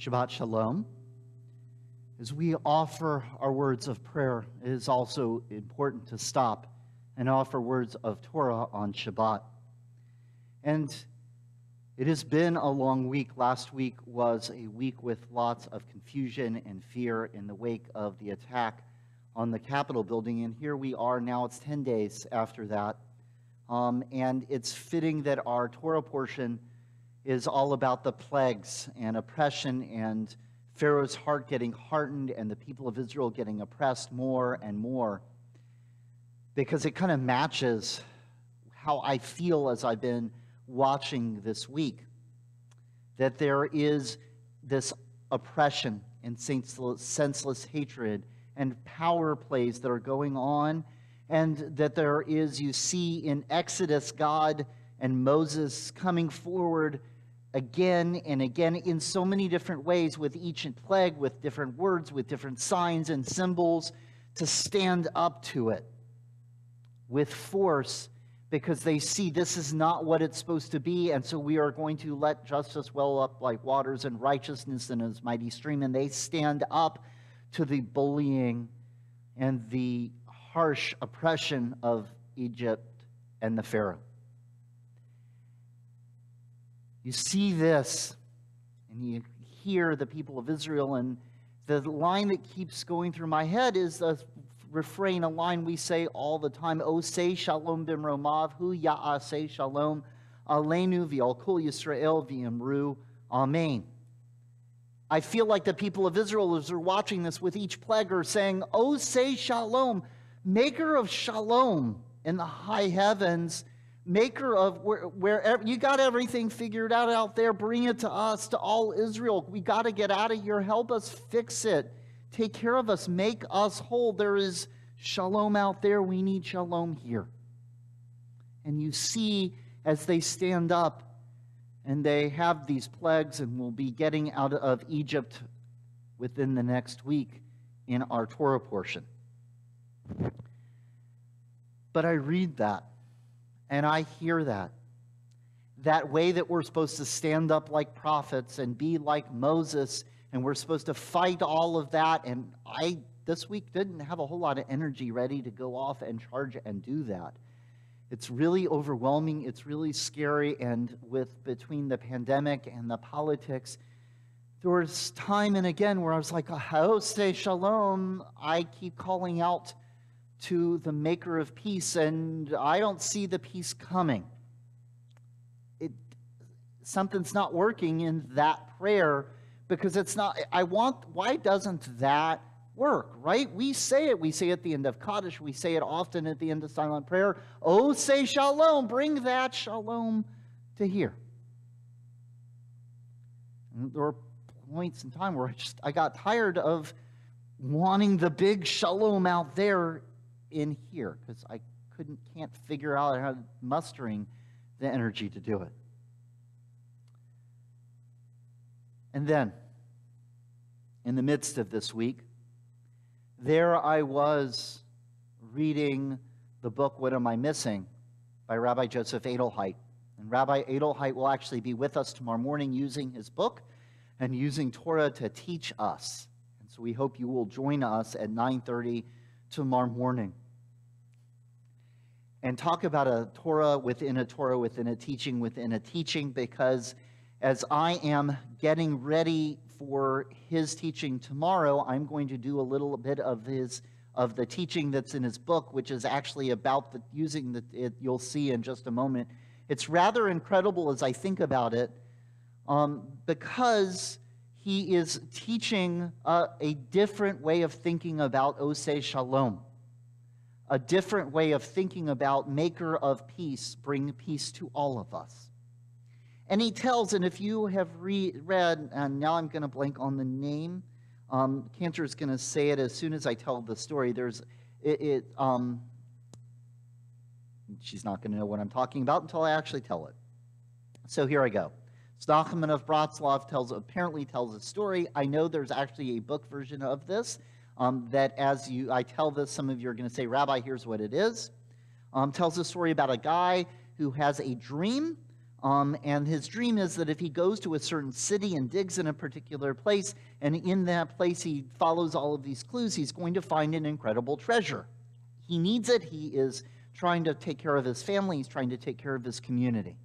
Shabbat Shalom. As we offer our words of prayer, it is also important to stop and offer words of Torah on Shabbat. And it has been a long week. Last week was a week with lots of confusion and fear in the wake of the attack on the Capitol building. And here we are now, it's 10 days after that. Um, and it's fitting that our Torah portion is all about the plagues and oppression and Pharaoh's heart getting hardened and the people of Israel getting oppressed more and more because it kind of matches how I feel as I've been watching this week. That there is this oppression and senseless hatred and power plays that are going on, and that there is, you see in Exodus, God and Moses coming forward again and again in so many different ways with each plague, with different words, with different signs and symbols to stand up to it with force because they see this is not what it's supposed to be, and so we are going to let justice well up like waters and righteousness in his mighty stream, and they stand up to the bullying and the harsh oppression of Egypt and the Pharaoh. You see this, and you hear the people of Israel, and the line that keeps going through my head is a refrain, a line we say all the time, Oseh shalom bimromav, hu say shalom, alenu v'al kol Yisrael v'imru, amen. I feel like the people of Israel, as they're watching this with each plague, are saying, Oh, say shalom, maker of shalom in the high heavens, maker of where, wherever you got everything figured out out there, bring it to us, to all Israel. We got to get out of here. Help us fix it. Take care of us. Make us whole. There is shalom out there. We need shalom here. And you see as they stand up and they have these plagues and we'll be getting out of Egypt within the next week in our Torah portion. But I read that and I hear that. That way that we're supposed to stand up like prophets and be like Moses, and we're supposed to fight all of that. And I, this week, didn't have a whole lot of energy ready to go off and charge and do that. It's really overwhelming. It's really scary. And with between the pandemic and the politics, there was time and again where I was like, oh, say shalom. I keep calling out to the maker of peace, and I don't see the peace coming. It, something's not working in that prayer because it's not, I want, why doesn't that work, right? We say it. We say it at the end of Kaddish. We say it often at the end of silent prayer. Oh, say shalom. Bring that shalom to here. And there were points in time where I just, I got tired of wanting the big shalom out there in here because I couldn't, can't figure out how mustering the energy to do it. And then, in the midst of this week, there I was reading the book What Am I Missing by Rabbi Joseph Adelheit. And Rabbi Adelheit will actually be with us tomorrow morning using his book and using Torah to teach us. And so we hope you will join us at 9:30 tomorrow morning and talk about a Torah within a Torah within a teaching within a teaching because as I am getting ready for his teaching tomorrow, I'm going to do a little bit of his of the teaching that's in his book, which is actually about the, using the. It, you'll see in just a moment. It's rather incredible as I think about it, um, because he is teaching uh, a different way of thinking about Oseh Shalom a different way of thinking about maker of peace, bring peace to all of us. And he tells, and if you have re- read, and now I'm going to blank on the name, um, Cantor is going to say it as soon as I tell the story. There's, it, it um, she's not going to know what I'm talking about until I actually tell it. So here I go. Nachman of Bratslav tells, apparently tells a story. I know there's actually a book version of this um, that as you, I tell this, some of you are going to say, Rabbi, here's what it is. Um, tells a story about a guy who has a dream Um, and his dream is that if he goes to a certain city and digs in a particular place, and in that place he follows all of these clues, he's going to find an incredible treasure. He needs it. He is trying to take care of his family, he's trying to take care of his community.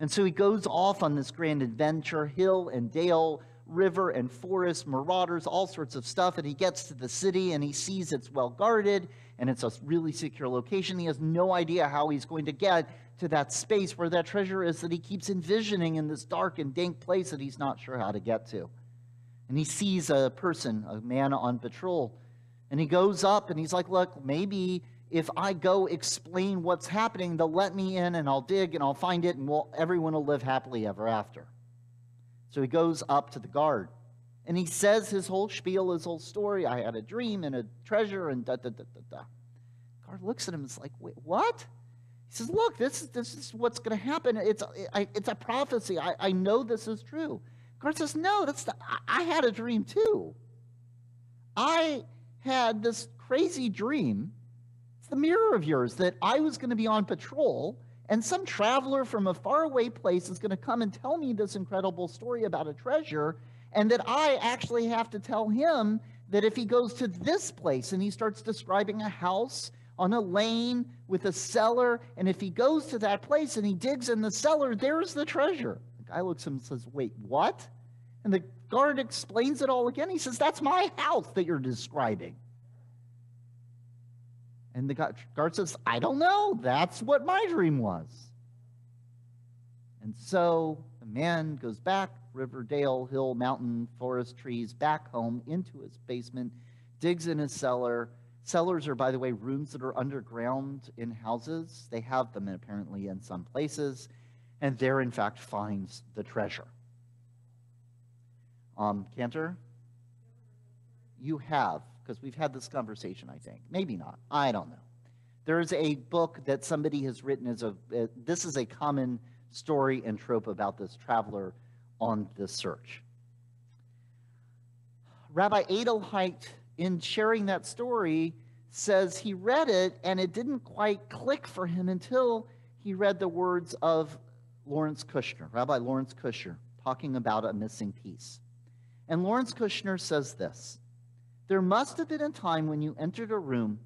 And so he goes off on this grand adventure, hill and dale, river and forest, marauders, all sorts of stuff. And he gets to the city and he sees it's well guarded and it's a really secure location. He has no idea how he's going to get to that space where that treasure is that he keeps envisioning in this dark and dank place that he's not sure how to get to. And he sees a person, a man on patrol, and he goes up and he's like, Look, maybe if I go explain what's happening, they'll let me in and I'll dig and I'll find it and we'll, everyone will live happily ever after. So he goes up to the guard and he says his whole spiel, his whole story. I had a dream and a treasure and da da da da da. Guard looks at him and is like, Wait, what? He says, Look, this, is, this is what's going to happen. It's, it's a prophecy. I, I know this is true. Guard says, No, that's the, I had a dream too. I had this crazy dream. It's the mirror of yours that I was going to be on patrol, and some traveler from a faraway place is going to come and tell me this incredible story about a treasure, and that I actually have to tell him that if he goes to this place and he starts describing a house on a lane with a cellar. And if he goes to that place and he digs in the cellar, there's the treasure. The guy looks at him and says, Wait, what? And the guard explains it all again. He says, That's my house that you're describing. And the guard says, I don't know. That's what my dream was. And so the man goes back, Riverdale, hill, mountain, forest, trees, back home into his basement, digs in his cellar, Cellars are, by the way, rooms that are underground in houses. They have them apparently in some places, and there, in fact, finds the treasure. Um, Cantor? You have, because we've had this conversation, I think. Maybe not. I don't know. There's a book that somebody has written as a, uh, this is a common story and trope about this traveler on this search. Rabbi Adelheit, in sharing that story, says he read it and it didn't quite click for him until he read the words of Lawrence Kushner, Rabbi Lawrence Kushner, talking about a missing piece. And Lawrence Kushner says this There must have been a time when you entered a room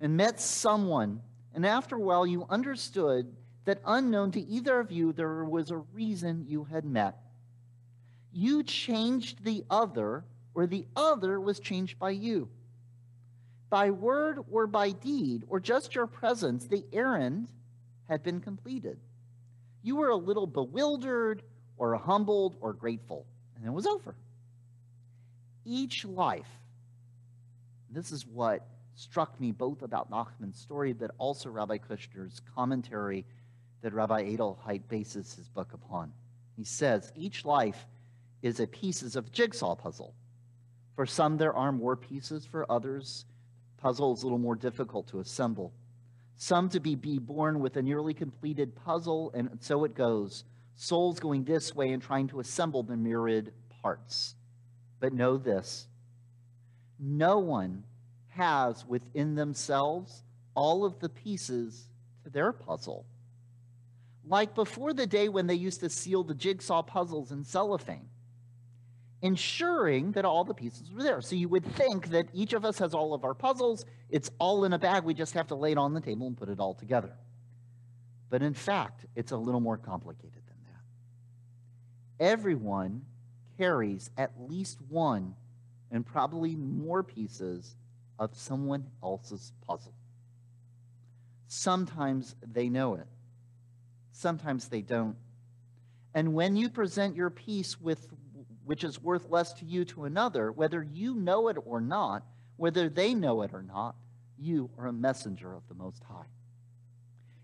and met someone, and after a while you understood that unknown to either of you, there was a reason you had met. You changed the other or the other was changed by you. By word or by deed, or just your presence, the errand had been completed. You were a little bewildered, or humbled, or grateful, and it was over. Each life, this is what struck me both about Nachman's story, but also Rabbi Kushner's commentary that Rabbi Adelheit bases his book upon. He says, each life is a pieces of jigsaw puzzle for some, there are more pieces. For others, puzzle is a little more difficult to assemble. Some to be, be born with a nearly completed puzzle, and so it goes. Souls going this way and trying to assemble the myriad parts. But know this no one has within themselves all of the pieces to their puzzle. Like before the day when they used to seal the jigsaw puzzles in cellophane ensuring that all the pieces were there. So you would think that each of us has all of our puzzles, it's all in a bag, we just have to lay it on the table and put it all together. But in fact, it's a little more complicated than that. Everyone carries at least one and probably more pieces of someone else's puzzle. Sometimes they know it, sometimes they don't. And when you present your piece with which is worth less to you to another, whether you know it or not, whether they know it or not, you are a messenger of the Most High.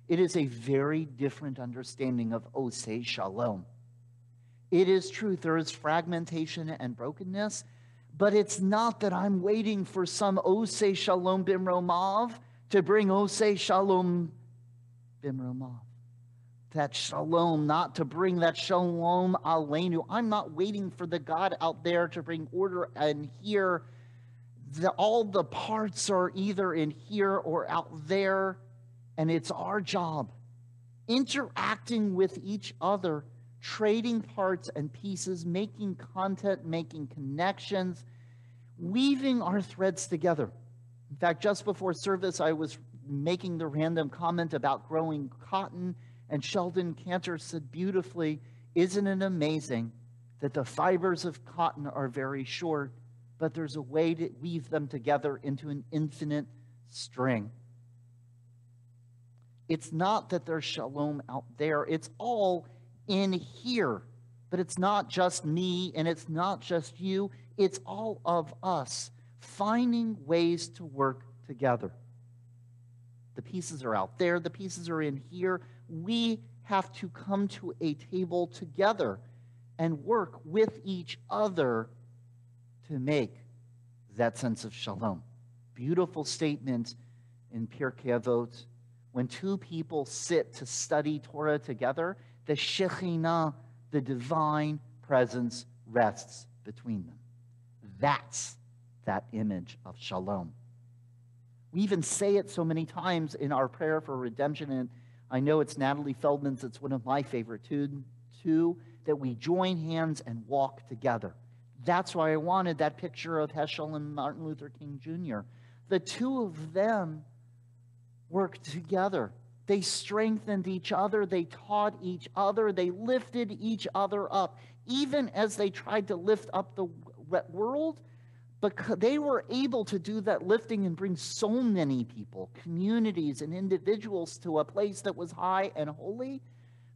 It is a very different understanding of Oseh Shalom. It is truth. There is fragmentation and brokenness, but it's not that I'm waiting for some Oseh Shalom Bimromav to bring Oseh Shalom Bimromav that shalom, not to bring that shalom aleinu. I'm not waiting for the God out there to bring order and here. The, all the parts are either in here or out there, and it's our job interacting with each other, trading parts and pieces, making content, making connections, weaving our threads together. In fact, just before service, I was making the random comment about growing cotton, and Sheldon Cantor said beautifully, Isn't it amazing that the fibers of cotton are very short, but there's a way to weave them together into an infinite string? It's not that there's shalom out there, it's all in here. But it's not just me and it's not just you, it's all of us finding ways to work together. The pieces are out there, the pieces are in here. We have to come to a table together and work with each other to make that sense of shalom. Beautiful statement in Pirkei Avot when two people sit to study Torah together, the Shekhinah, the divine presence, rests between them. That's that image of shalom. We even say it so many times in our prayer for redemption, and I know it's Natalie Feldman's, it's one of my favorite too, too that we join hands and walk together. That's why I wanted that picture of Heschel and Martin Luther King Jr. The two of them work together. They strengthened each other. They taught each other. They lifted each other up. Even as they tried to lift up the world, because they were able to do that lifting and bring so many people, communities, and individuals to a place that was high and holy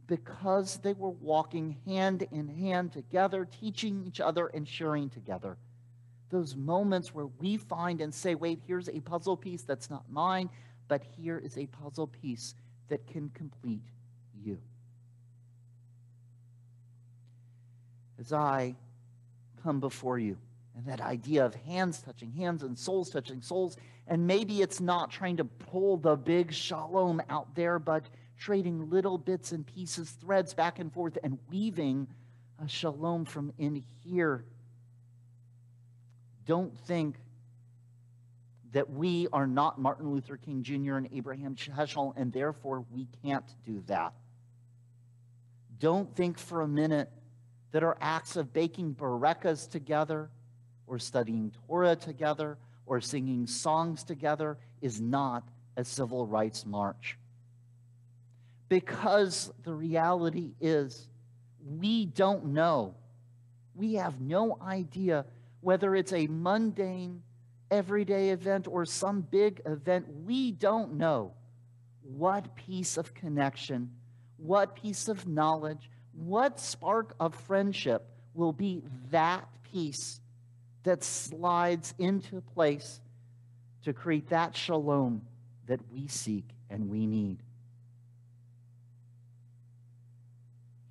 because they were walking hand in hand together, teaching each other and sharing together. Those moments where we find and say, wait, here's a puzzle piece that's not mine but here is a puzzle piece that can complete you. As I come before you, and that idea of hands touching hands and souls touching souls, and maybe it's not trying to pull the big shalom out there, but trading little bits and pieces, threads back and forth, and weaving a shalom from in here. Don't think that we are not Martin Luther King Jr. and Abraham Heschel, and therefore we can't do that. Don't think for a minute that our acts of baking barekas together, or studying Torah together, or singing songs together is not a civil rights march. Because the reality is, we don't know. We have no idea whether it's a mundane everyday event or some big event, we don't know what piece of connection, what piece of knowledge, what spark of friendship will be that piece that slides into place to create that shalom that we seek and we need.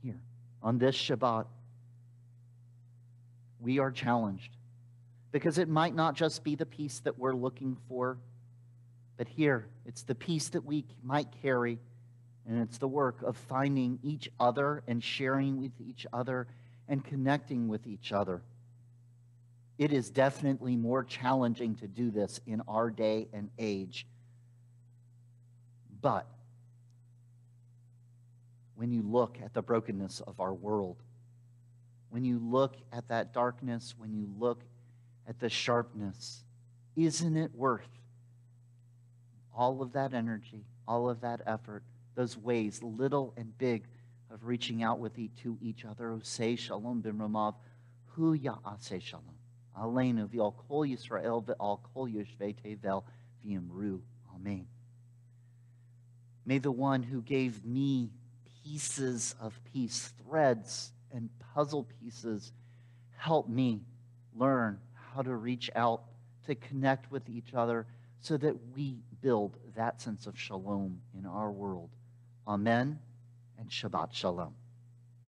Here, on this Shabbat, we are challenged because it might not just be the peace that we're looking for, but here it's the peace that we might carry, and it's the work of finding each other and sharing with each other and connecting with each other. It is definitely more challenging to do this in our day and age. But when you look at the brokenness of our world, when you look at that darkness, when you look at the sharpness. Isn't it worth all of that energy, all of that effort, those ways, little and big, of reaching out with each, to each other? Oh, say shalom bimromav, hu ya'aseh shalom. Aleinu v'al kol Yisrael v'al kol yoshvei tevel v'imru. Amen. May the one who gave me pieces of peace, threads and puzzle pieces, help me learn how to reach out, to connect with each other, so that we build that sense of shalom in our world. Amen and Shabbat Shalom.